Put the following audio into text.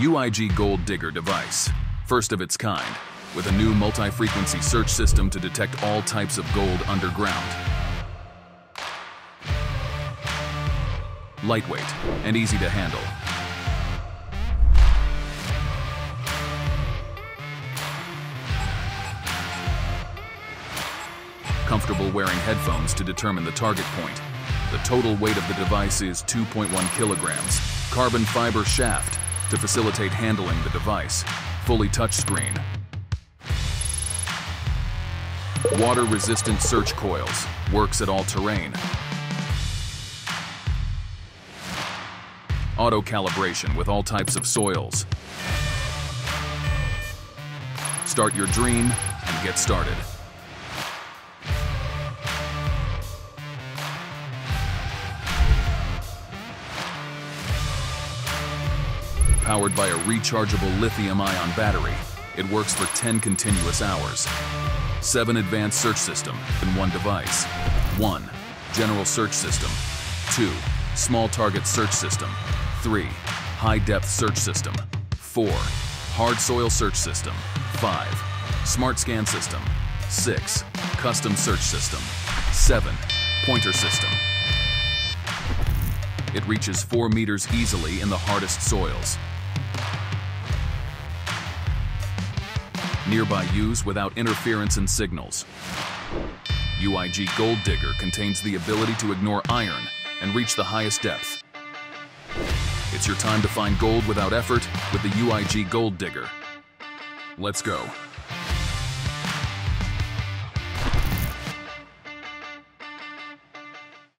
UIG Gold Digger device, first of its kind, with a new multi-frequency search system to detect all types of gold underground. Lightweight and easy to handle. Comfortable wearing headphones to determine the target point. The total weight of the device is 2.1 kilograms. Carbon fiber shaft to facilitate handling the device. Fully touchscreen. Water-resistant search coils. Works at all terrain. Auto calibration with all types of soils. Start your dream and get started. Powered by a rechargeable lithium-ion battery, it works for 10 continuous hours. 7 advanced search system in one device. 1. General search system. 2. Small target search system. 3. High-depth search system. 4. Hard soil search system. 5. Smart scan system. 6. Custom search system. 7. Pointer system. It reaches 4 meters easily in the hardest soils. Nearby use without interference in signals. UIG Gold Digger contains the ability to ignore iron and reach the highest depth. It's your time to find gold without effort with the UIG Gold Digger. Let's go.